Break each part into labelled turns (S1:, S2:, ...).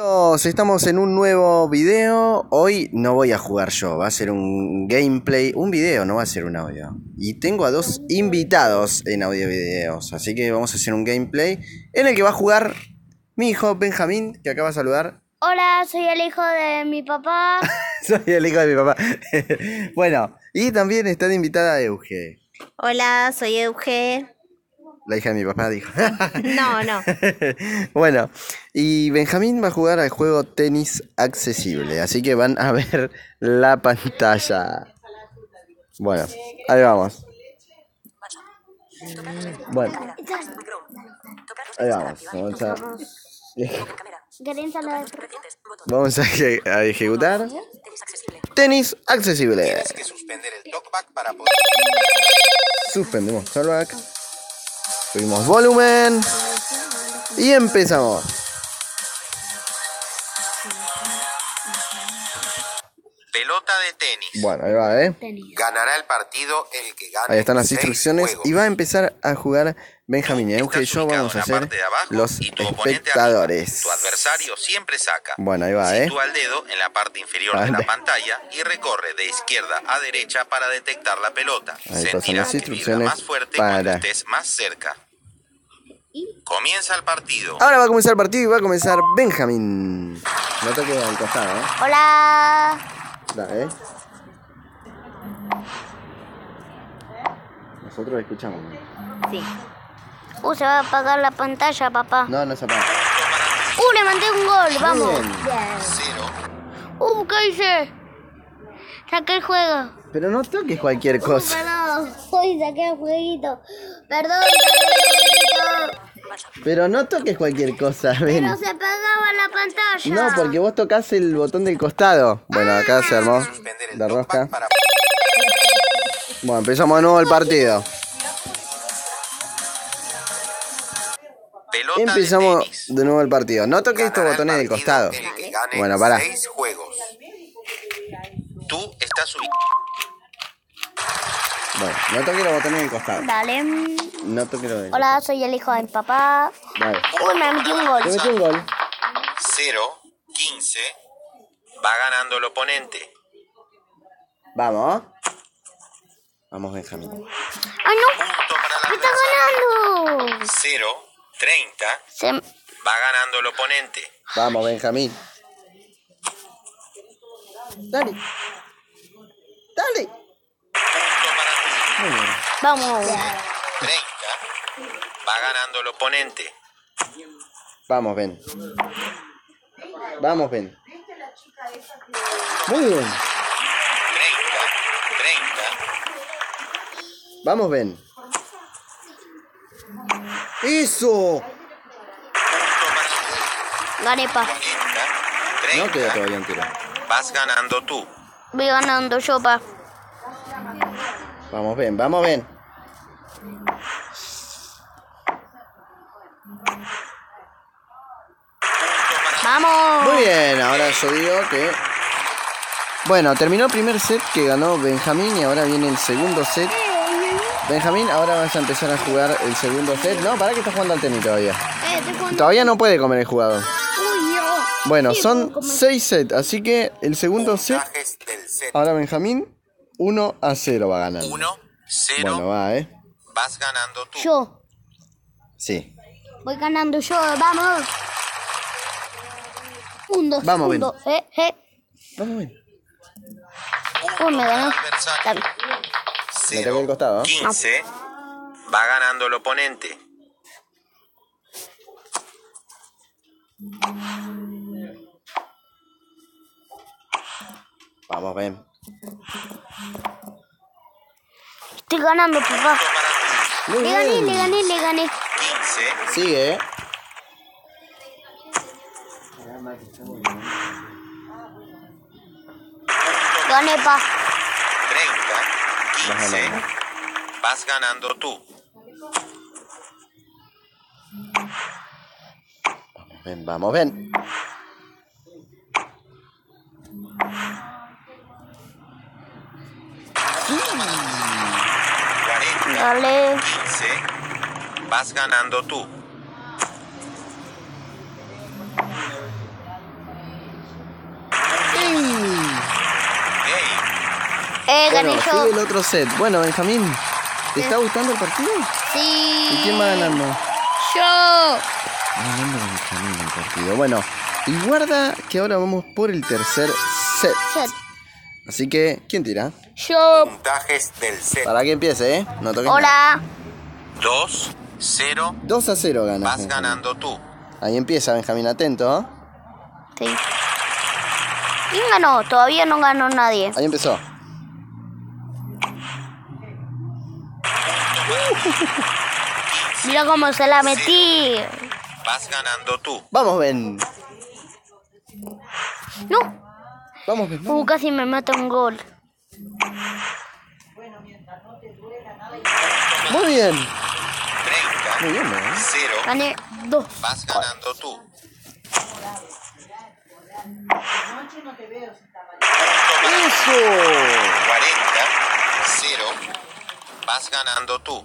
S1: Amigos, Estamos en un nuevo video. Hoy no voy a jugar yo, va a ser un gameplay, un video, no va a ser un audio. Y tengo a dos invitados en audio videos, así que vamos a hacer un gameplay en el que va a jugar mi hijo Benjamín, que acaba de saludar.
S2: Hola, soy el hijo de mi papá.
S1: Soy el hijo de mi papá. bueno, y también está de invitada Euge,
S2: Hola, soy Euge.
S1: La hija de mi papá, dijo.
S2: No, no.
S1: bueno, y Benjamín va a jugar al juego tenis accesible, así que van a ver la pantalla. Bueno, ahí vamos. Bueno, ahí vamos. Vamos a, ejecutar tenis accesible.
S3: Tienes que suspender el talkback para poder.
S1: Suspendemos callback. Subimos volumen. Y empezamos.
S3: Pelota de tenis.
S1: Bueno, ahí va, ¿eh?
S3: Ganará el partido el que gane.
S1: Ahí están las instrucciones
S3: juegos.
S1: y va a empezar a jugar Benjamín Euge y yo vamos a ser
S3: de
S1: los
S3: y tu oponente arriba.
S1: espectadores.
S3: Tu adversario siempre saca.
S1: Bueno, ahí va, ¿eh?
S3: Sitúa el dedo en la parte inferior de
S1: Ande.
S3: la pantalla y recorre de izquierda a derecha para detectar la pelota.
S1: Ahí
S3: Sentirás
S1: las
S3: que más fuerte cuando
S1: para-
S3: estés más cerca. Comienza el partido.
S1: Ahora va a comenzar el partido y va a comenzar Benjamín. No toque al costado, ¿eh?
S2: Hola.
S1: Da, ¿eh? Nosotros escuchamos.
S2: Sí. Uh, se va a apagar la pantalla, papá.
S1: No, no se apaga.
S2: Uh, le mandé un gol, vamos.
S1: Bien.
S3: Cero.
S2: Uh, ¿qué hice? Saqué el juego.
S1: Pero no toques cualquier cosa.
S2: Perdón. Uy, saqué el jueguito. Perdón.
S1: Pero no toques cualquier cosa, ven.
S2: Pero se apagaba la pantalla.
S1: No, porque vos tocas el botón del costado. Bueno, acá se armó la rosca. Bueno, empezamos de nuevo el partido.
S3: Pelota
S1: Empezamos
S3: de tenis.
S1: de nuevo el partido. No toques estos botones del costado. Bueno, pará.
S3: seis juegos. Tú estás.
S1: Bueno, no toques los botones del costado.
S2: Dale.
S1: No toques los del
S2: Hola, soy el hijo de mi papá.
S1: Dale.
S2: Uy, me metí un gol.
S1: Te metí un gol.
S3: 0, 15. Va ganando el oponente.
S1: Vamos. Vamos, Benjamín.
S2: ¡Ay, no! ¡Me está ganando!
S3: 0, 30.
S2: Se...
S3: Va ganando el oponente.
S1: Vamos, Benjamín. Dale. Dale.
S3: Punto para.
S2: Vamos.
S3: 30. Va ganando el oponente.
S1: Vamos, Ben. Vamos, Ben. Muy bien.
S3: 30. 30.
S1: Vamos, Ben. ¡Eso!
S2: Gané, pa.
S3: 40.
S1: No quedó
S3: 30.
S1: todavía un tiro.
S3: Vas ganando tú.
S2: Voy ganando yo, pa.
S1: Vamos, Ben. Vamos, Ben.
S2: ¡Vamos!
S1: Muy bien, ahora yo digo que... Bueno, terminó el primer set que ganó Benjamín y ahora viene el segundo set. Benjamín, ahora vas a empezar a jugar el segundo set. No, para que estás jugando al tenis todavía.
S2: Eh,
S1: Todavía no puede comer el jugador.
S2: Uy.
S1: Bueno,
S2: Sí,
S1: son seis sets, así que el segundo set, ahora Benjamín, 1 a 0 va ganando.
S3: 1, 0.
S1: Bueno, va, ¿eh?
S3: Vas ganando tú.
S2: Yo.
S1: Sí.
S2: Voy ganando yo, vamos. Un, dos,
S1: Vamos,
S2: un,
S1: ven.
S2: dos. Eh, eh.
S1: Vamos.
S3: Punto
S2: Uy, me ganó.
S3: El adversario.
S2: Está bien.
S1: Me toqué el costado, ¿eh?
S3: 15. Va ganando el oponente.
S1: Vamos, Ben.
S2: Estoy ganando, papá.
S1: Muy
S2: Le gané,
S1: bien.
S2: le gané, le gané.
S3: 15.
S1: Sigue.
S2: Gané, pa.
S3: 30.
S1: Vas
S3: 15.
S1: ganando.
S3: Vas ganando tú.
S1: Ven, vamos, ven.
S2: Dale.
S3: 15. Vas ganando tú.
S2: Gané
S1: Bueno,
S2: yo.
S1: el otro set. Bueno, Benjamín, ¿te está gustando el partido?
S2: Sí.
S1: ¿Y quién va ganando?
S2: Yo.
S1: Va ganando Benjamín el partido. Bueno, y guarda que ahora vamos por el tercer set.
S2: Set.
S1: Así que, ¿quién tira?
S2: Yo.
S3: Puntajes del set.
S1: Para que empiece, ¿eh? No toques nada.
S2: Hola.
S3: 2, 0.
S1: 2 a 0 gana.
S3: Vas
S1: Benjamín.
S3: ganando tú.
S1: Ahí empieza Benjamín, atento. ¿eh?
S2: Sí. ¿Quién ganó? Todavía no ganó nadie.
S1: Ahí empezó.
S2: Mira cómo se la metí.
S3: Vas ganando tú.
S1: Vamos, Ben.
S2: No.
S1: Vamos, Ben.
S2: Uh, casi me mata un gol.
S1: Muy bien.
S3: 30,
S1: Muy bien, ¿eh?
S3: 0.
S2: Gané dos.
S3: Vas ganando tú.
S1: ¡Eso!
S3: 40, 0. Vas ganando tú.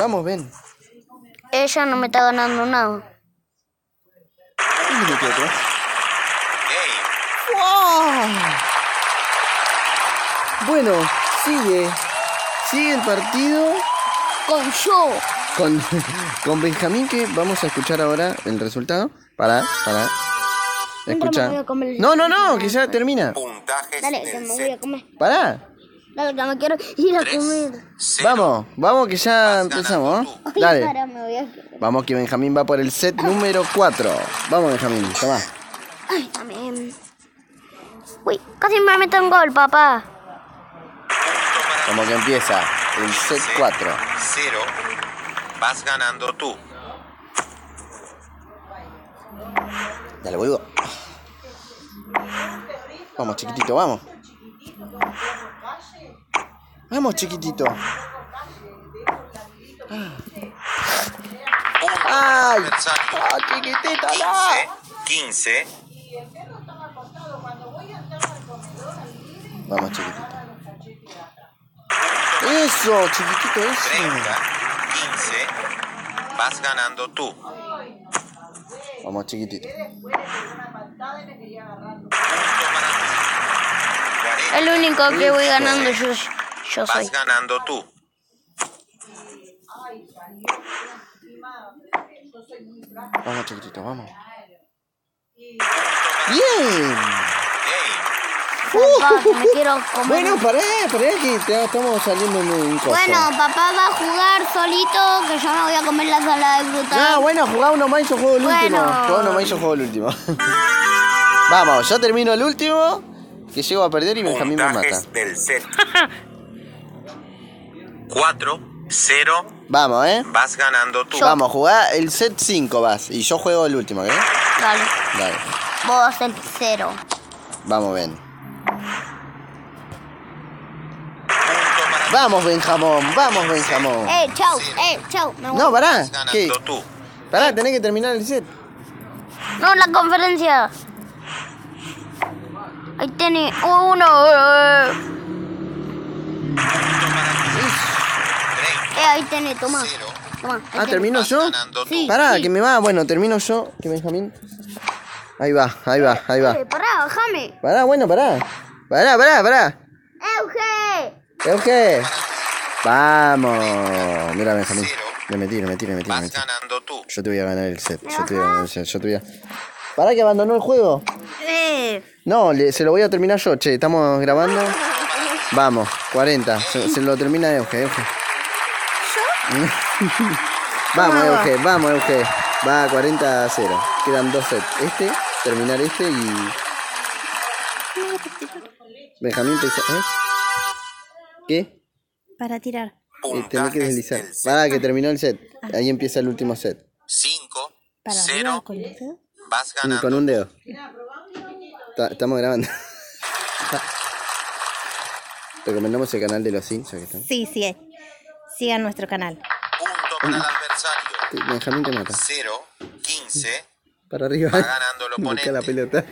S1: Vamos, Ben.
S2: Ella no me está ganando nada.
S1: Un minuto atrás.
S3: Game.
S1: Bueno, sigue. Sigue el partido
S2: Con yo.
S1: con, con Benjamín que vamos a escuchar ahora el resultado. Para, para. Escucha. No, no, no, que ya termina.
S3: Puntajes
S2: Dale, que me voy a comer.
S1: Pará.
S2: Dale, que me quiero ir a
S3: 3,
S2: comer.
S3: 0.
S1: Vamos, vamos que ya empezamos. ¿eh?
S2: Ay,
S1: Dale.
S2: para, me voy a...
S1: Vamos que Benjamín va por el set número 4. Vamos, Benjamín, toma.
S2: Ay, también. Uy, casi me meto un gol, papá.
S1: Como que empieza el set 4.
S3: 0. Vas ganando tú.
S1: Dale, boludo. Vamos, chiquitito, vamos. Vamos, chiquitito.
S3: Punto
S1: ¡Ay! ¡Ah, chiquitito,
S3: 15, 15.
S1: Vamos, chiquitito. Eso, chiquitito, eso.
S3: 30, 15. Vas ganando tú.
S1: Vamos, chiquitito.
S2: El único que voy ganando yo, yo soy.
S3: Vas ganando tú.
S1: Vamos, chiquitito, vamos. ¡Bien!
S2: Papá, que me quiero comer.
S1: Bueno, pará, pará que te- estamos saliendo en un coso.
S2: Bueno, papá va a jugar solito, que yo me voy a comer la sala de frutas.
S1: Ah, bueno, jugá uno más y yo juego el
S2: Bueno.
S1: último. Jugá uno más y yo juego el último. Vamos, yo termino el último, que llego a perder y Benjamín me mata.
S3: Puntajes del set. 4, 0.
S1: Vamos, ¿eh?
S3: Vas ganando tú.
S1: Vamos, jugá el set 5 vas. Y yo juego el último, ¿eh?
S2: Dale,
S1: Dale.
S2: vos el cero.
S1: Vamos, Ben. Vamos, Benjamón. Vamos, Benjamón.
S2: Eh, chau, eh, chau. Me voy.
S1: No, pará.
S3: Vas ganando
S1: ¿Qué?
S3: tú.
S1: Pará, tenés que terminar el set.
S2: No, la conferencia. Ahí tiene uno.
S3: 30,
S2: ahí tiene, toma.
S3: 0.
S2: Toma. ahí
S1: Ah. ¿termino yo?
S2: Sí.
S1: Pará, que me va. Bueno, termino yo. Que Benjamín. Ahí va, ahí va, ahí va.
S2: Eh, pará, bajame.
S1: Pará, bueno, pará. Pará, pará, pará.
S2: Euge.
S1: Euge. Vamos. Mira, Benjamín. Me metí, me metí, me metí, me
S3: Vas
S1: metí.
S3: ganando tú.
S1: Yo te voy a ganar el set. Yo te voy a ganar el set. Yo te voy a. Pará que abandonó el juego.
S2: Eh.
S1: No, le- se lo voy a terminar yo, che. Estamos grabando. Vamos, 40. Se, se lo termina Euge, Euge. vamos, Euge, vamos, Euge. Va 40 a 0. Quedan dos sets. Este, terminar este y. Benjamín, te... ¿eh? ¿Qué?
S2: Para tirar.
S1: Eh, tenés que deslizar. Para que terminó el set. Ahí empieza el último set.
S3: 5, 0. Vas
S1: Mm,
S3: ganando
S1: Con un dedo. Ta- Estamos grabando. Recomendamos el canal de los Sims. ya que están.
S4: Sí, sí. Sigan nuestro canal.
S3: punto para el adversario.
S1: Benjamín te mata.
S3: 0, 15.
S1: Para arriba.
S3: Va ganando el
S1: Busca la
S3: oponente.
S1: pelota.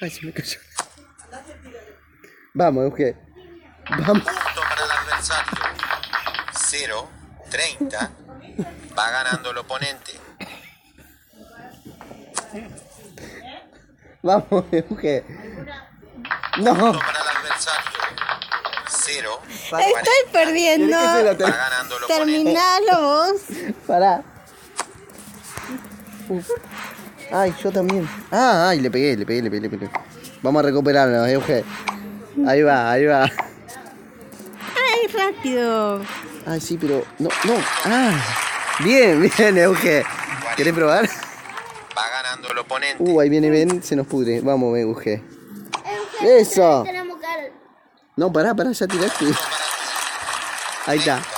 S1: Ay, se me cayó. Vamos, Euge. Vamos.
S3: Punto para el adversario. 0, 30. Va ganando el oponente.
S1: Vamos, Euge.
S3: Punto
S1: No.
S3: para el adversario. 0,
S4: Estoy perdiendo.
S1: ¿Querés que se la
S3: va
S1: ter-
S3: ganando el oponente.
S4: Terminalo vos.
S1: Pará. Uf. Ay, yo también. Ah, ay, le pegué, le pegué, le pegué, le pegué. Vamos a recuperarnos, Euge. Ahí va, ahí va.
S4: Ay, rápido.
S1: Ay, sí, pero. No, no. Ah. Bien, bien, Euge. ¿Querés probar?
S3: Va ganando el oponente.
S1: Uh, ahí viene Ben, se nos pudre. Vamos, Euge. Eso. No, pará, pará, ya tiraste. Ahí está.
S3: 40,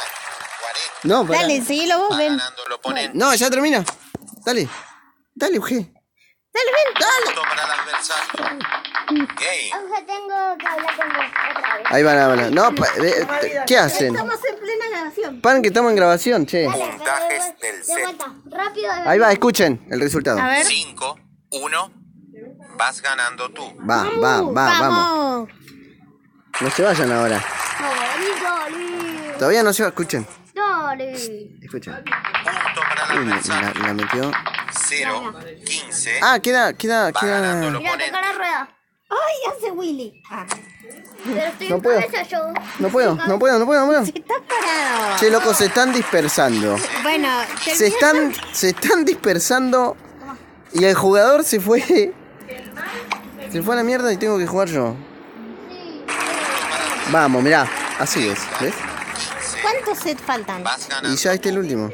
S1: No, pará.
S4: Dale, seguilo vos, ven.
S1: No, ya termina. Dale. Dale, Euge.
S4: Dale, ven.
S3: Game.
S2: Eugenio, tengo que hablar con vos otra vez.
S1: Ahí van a hablar. No, pa- eh, eh, ¿qué hacen?
S4: Estamos en plena grabación.
S1: Pan que estamos en grabación, che.
S2: Dale,
S3: Puntajes
S2: de,
S3: del
S2: de
S3: set.
S2: vuelta. Rápido. de
S1: Ahí va, escuchen el resultado.
S4: A ver.
S3: 5, 1, vas ganando tú.
S1: Va, va, va, vamos. No se vayan ahora.
S2: Dale, dale.
S1: Todavía no se va, escuchen.
S2: Dale.
S1: Escuchen.
S3: Punto para el
S1: Uy, me- la, me la metió.
S3: 0, 15,
S1: Ah, queda, queda, queda.
S2: Mira, toca la rueda.
S4: Ay, hace Willy. Ah,
S2: Pero estoy
S1: No
S2: en
S1: puedo.
S2: cabeza yo.
S1: No puedo, no puedo, no puedo, no puedo.
S4: está parado.
S1: Che, loco, se están dispersando.
S4: Bueno,
S1: Se están, se están dispersando. Y el jugador se fue. Se fue a la mierda y tengo que jugar yo. Vamos, mirá. Así es, ¿ves?
S4: ¿Cuántos sets faltan?
S3: Vas ganando.
S1: Y ya este es el último.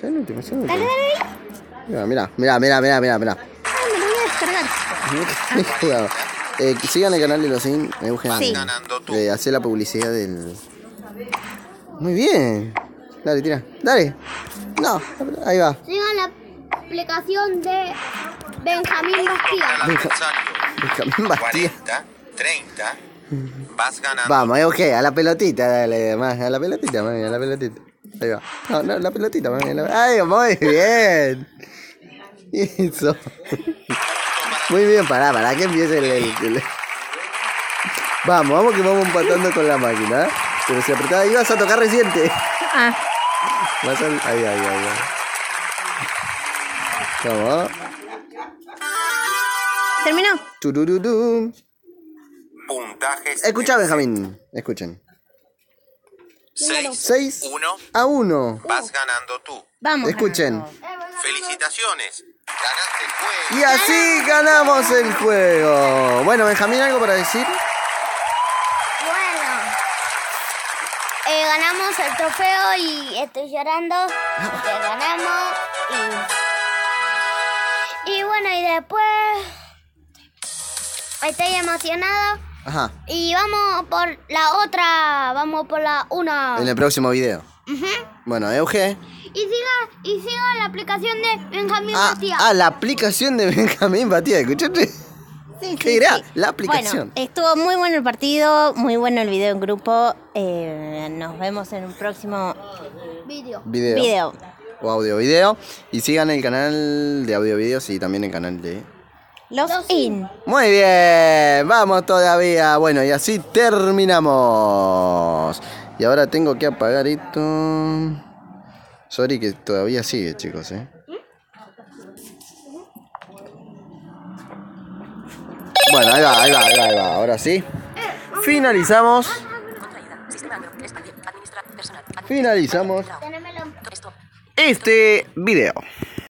S1: Ya el último, ya el último.
S4: Dale, dale.
S1: Mirá, mirá, mirá, mirá, mirá, mirá.
S4: Ay, me lo voy a descargar.
S1: Jugado. Eh, sigan el canal de los in, Eugenio.
S4: Sí.
S1: Eh, hace la publicidad del. Muy bien. Dale, tira. Dale. No, ahí va.
S2: Sigan la aplicación de Benjamín Bastía.
S1: Benjamín Bastía.
S3: 40, 30, vas ganando.
S1: Vamos, Eugenio, a la pelotita, dale, más, a la pelotita, mami, a la pelotita. Ahí va. No, no, la pelotita, mami. a la- Ay, muy bien. Eso. Muy bien, pará, pará, que empiece el, el- el- Vamos, vamos que vamos empatando con la máquina. ¿eh? Pero si apretaba ahí vas a tocar reciente.
S4: Ah,
S1: Vas al... Ahí, ahí, ahí, ahí. Vamos.
S4: terminó.
S1: Tururú.
S3: Puntajes.
S1: Escucha, Benjamín. Escuchen.
S3: 6,
S1: 6
S3: 1,
S1: a 1.
S3: vas ganando tú.
S4: Vamos.
S1: Escuchen.
S4: ganando.
S3: Felicitaciones. Ganaste el juego.
S1: Y así ganamos el juego. Bueno, Benjamín, ¿algo para decir?
S2: Bueno. Eh, ganamos el trofeo y estoy llorando. Que ganamos. Y, y bueno, y después estoy emocionado.
S1: Ajá.
S2: Y vamos por la otra. Vamos por la una.
S1: En el próximo video. Bueno, Euge.
S2: Y siga, y siga la aplicación de Benjamín
S1: Ah,
S2: Bastía.
S1: ah, la aplicación de Benjamín Batía. ¿Escuchaste?
S4: Sí,
S1: ¿Qué dirá? La aplicación.
S4: Bueno, estuvo muy bueno el partido, muy bueno el video en grupo. Eh, nos vemos en un próximo
S2: Video.
S1: Video.
S4: video.
S1: O audio video. Y sigan el canal de audio videos y también el canal de
S4: Los in.
S1: Muy bien, vamos todavía. Bueno, y así terminamos. Y ahora tengo que apagar esto. Sorry que todavía sigue, chicos, ¿eh? Bueno, ahí va, ahí va, ahí va, ahí va. Ahora sí. Finalizamos. Finalizamos este video.